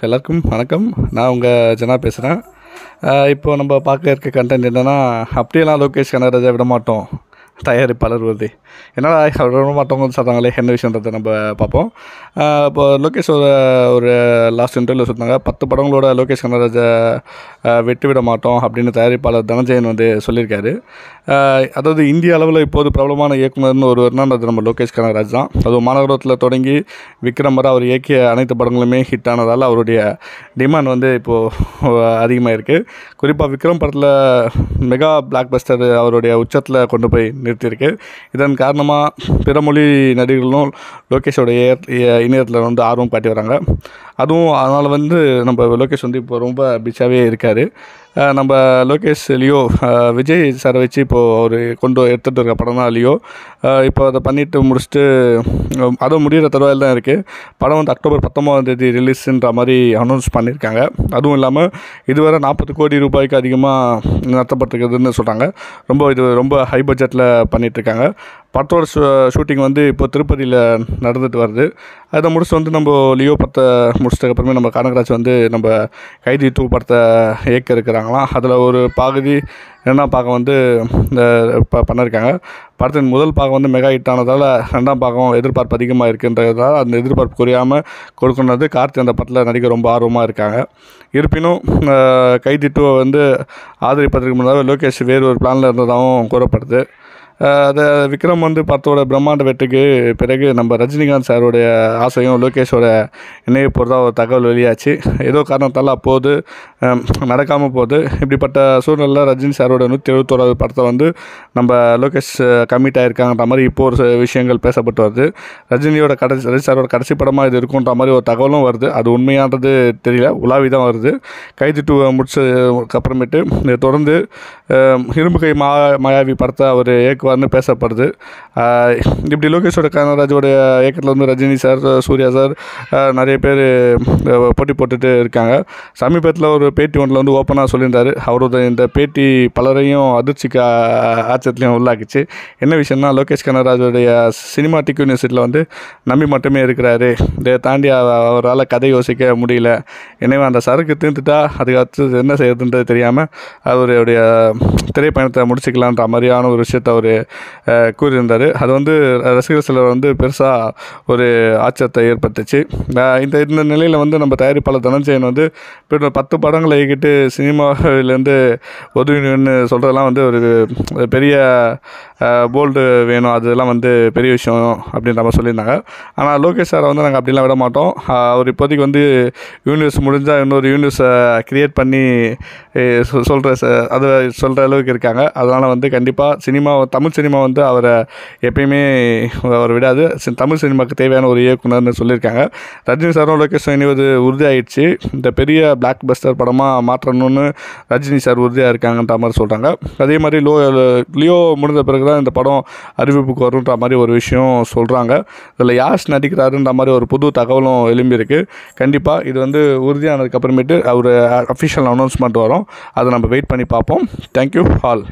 எல்லாருக்கும் வணக்கம். நான் உங்கள் ஜனா பேசுகிறேன் இப்போது நம்ம பார்க்க இருக்க கண்டென்ட் என்னென்னா அப்படியெல்லாம் லோகேஷ் கனகராஜா விட மாட்டோம் தயாரிப்பாளர் வருது என்னடா அவர் விட சொல்கிறாங்களே என்ன விஷயன்றதை நம்ம பார்ப்போம். இப்போ லோகேஷ் ஒரு ஒரு லாஸ்ட் இன்டர்வியூவில் சொன்னாங்க பத்து படங்களோட லோகேஷ் கனராஜை வெட்டி விட மாட்டோம் அப்படின்னு தயாரிப்பாளர் தனஞ்சயன் வந்து சொல்லியிருக்காரு. அதாவது இந்திய அளவில் இப்போது பிரபலமான இயக்குனர்னு ஒருவர்னா அது நம்ம லோகேஷ் கனகராஜ் தான். அதுவும் மாநகரத்தில் தொடங்கி விக்ரம் வரை அவர் இயக்கிய அனைத்து படங்களுமே ஹிட் ஆனதால் அவருடைய டிமாண்ட் வந்து இப்போது அதிகமாக இருக்குது குறிப்பாக விக்ரம் படத்தில் மெகா பிளாக் பஸ்டர் அவருடைய உச்சத்தில் கொண்டு போய் நிறுத்தியிருக்கு இதன் காரணமாக பிற மொழி நடிகர்களும் லோகேஷோட இணையத்தில் வந்து ஆர்வம் காட்டி வராங்க. அதுவும் அதனால் வந்து நம்ம லோகேஷ் வந்து இப்போ ரொம்ப பிஸியாகவே இருக்கார். நம்ம லோகேஷ் லியோ விஜய் சாரை வச்சு இப்போது அவர் கொண்டு எடுத்துகிட்டு இருக்க படம் தான் லியோ இப்போ அதை பண்ணிட்டு முடிச்சுட்டு அதுவும் முடிகிற தருவாயில் தான் இருக்குது படம் வந்து அக்டோபர் பத்தொம்பதாம் தேதி ரிலீஸுன்ற மாதிரி அனௌன்ஸ் பண்ணியிருக்காங்க. அதுவும் இல்லாமல் இதுவரை நாற்பது கோடி ரூபாய்க்கு அதிகமாக நடத்தப்பட்டிருக்குதுன்னு சொல்கிறாங்க ரொம்ப இது ரொம்ப ஹை பட்ஜெட்டில் பண்ணிகிட்ருக்காங்க படத்தோட ஷூ ஷூட்டிங் வந்து இப்போ திருப்பதியில் நடந்துட்டு வருது. அதை முடிச்சுட்டு வந்து நம்ம லியோ படத்தை முடிச்சதுக்கப்புறமே நம்ம கனகராஜ் வந்து நம்ம கைதி தூ படத்தை இயக்க இருக்கிறாங்களாம். அதில் ஒரு பகுதி ரெண்டாம் பாகம் வந்து இந்த ப பண்ணியிருக்காங்க படத்தின் முதல் பாகம் வந்து மெகா ஹிட் ஆனதால் ரெண்டாம் பாகம் எதிர்பார்ப்பு அதிகமாக இருக்குன்றதால் அந்த எதிர்பார்ப்பு குறையாமல் கொடுக்கணுன்றது கார்த்தி அந்த படத்தில் நடிக்க ரொம்ப ஆர்வமாக இருக்காங்க. இருப்பினும் கைதி டூவை வந்து ஆதரிப்பதற்கு முன்னதாக லோகேஷ் வேறு ஒரு பிளானில் இருந்ததாகவும் கூறப்படுது. அது விக்ரம் வந்து படத்தோட பிரம்மாண்ட வெற்றிக்கு பிறகு நம்ம ரஜினிகாந்த் சாரோடைய ஆசையும் லோகேஷோட இணைய போகிறதா ஒரு தகவல் வெளியாச்சு. ஏதோ காரணத்தால் அப்போது நடக்காமல் போகுது இப்படிப்பட்ட சூழ்நிலையில் ரஜினி சாரோட நூற்றி எழுபத்தோராவது படத்தை வந்து நம்ம லோகேஷ் கம்மிட் ஆகிருக்காங்கன்ற மாதிரி இப்போ ஒரு சில விஷயங்கள் பேசப்பட்டு வருது. ரஜினியோட கடைசி ரஜினி சாரோட கடைசி படமாக இது இருக்குன்ற மாதிரி ஒரு தகவலும் வருது. அது உண்மையானது தெரியல உலாவி தான் வருது. கைது டூ முடிச்சதுக்கு அப்புறமேட்டு இதை தொடர்ந்து இரும்பு கை மா மாயாவி படத்தை அவர் இருக்குவார்னு பேசப்படுது. இப்படி லோகேஷோட கனகராஜோட இயக்கத்தில் வந்து ரஜினி சார் சூர்யா சார் நிறைய பேர் போட்டி போட்டுட்டு இருக்காங்க. சமீபத்தில் ஒரு பேட்டி ஒன்றில் வந்து ஓப்பனாக சொல்லியிருந்தார். அவரோட இந்த பேட்டி பலரையும் அதிர்ச்சிக்கு ஆ- ஆச்சரியத்துலையும் உள்ளாக்கிச்சு. என்ன விஷயம்னா லோகேஷ் கனகராஜோடைய சினிமாட்டிக் யூனிவர்சிட்டியில் வந்து நம்பி மட்டுமே இருக்கிறாரு. இதை தாண்டி அவரால் கதை யோசிக்க முடியல. எனவே அந்த சரக்கு தீர்ந்துட்டா அதுக்கு அடுத்து என்ன செய்யறதுன்றது தெரியாமல் அவருடைய திரைப்பயணத்தை முடிச்சுக்கலான்ற மாதிரியான ஒரு விஷயத்தை அவர் கூறியிருந்தார். அது வந்து ரசிகர் சிலர் வந்து பெருசாக ஒரு ஆச்சரியத்தை ஏற்படுத்துச்சு. இந்த இந்த நிலையில் வந்து நம்ம தயாரிப்பாளர் தனஞ்சயன் வந்து இப்போ பத்து படங்களை இயக்கிட்டு சினிமாவிலேருந்து ஒதுவின்னு சொல்கிறதெல்லாம் வந்து ஒரு பெரிய போல்டு வேணும். அதெல்லாம் வந்து பெரிய விஷயம் அப்படின்ற மாதிரி சொல்லியிருந்தாங்க. ஆனால் லோகேஷ் சாரை வந்து நாங்கள் அப்படிலாம் விட மாட்டோம். அவர் இப்போதைக்கு வந்து யூனிவர்ஸ் முடிஞ்சால் இன்னொரு யூனிவர்ஸை க்ரியேட் பண்ணி சொல்கிற அதை சொல்கிற அளவுக்கு இருக்காங்க. அதனால் வந்து கண்டிப்பாக சினிமா தமிழ் தமிழ் சினிமா வந்து அவரை எப்பயுமே அவர் விடாது. தமிழ் சினிமாவுக்கு தேவையான ஒரு இயக்குனர்னு சொல்லியிருக்காங்க. ரஜினி சாரும் லோகேஷ் இணைவது உறுதியாயிடுச்சு. இந்த பெரிய பிளாக் பஸ்டர் படமாக மாற்றணும்னு ரஜினி சார் உறுதியாக இருக்காங்கன்ற மாதிரி சொல்கிறாங்க அதே மாதிரி லோ லியோ முடிந்த பிறகு தான் இந்த படம் அறிவிப்புக்கு வருன்ற மாதிரி ஒரு விஷயம் சொல்கிறாங்க இதில் யாஷ் நடிக்கிறாருன்ற மாதிரி ஒரு புது தகவலும் எழும்பியிருக்கு. கண்டிப்பாக இது வந்து உறுதியானதுக்கப்புறமேட்டு அவர் அஃபிஷியல் அனௌன்ஸ்மெண்ட் வரும். அதை நம்ம வெயிட் பண்ணி பார்ப்போம். Thank you all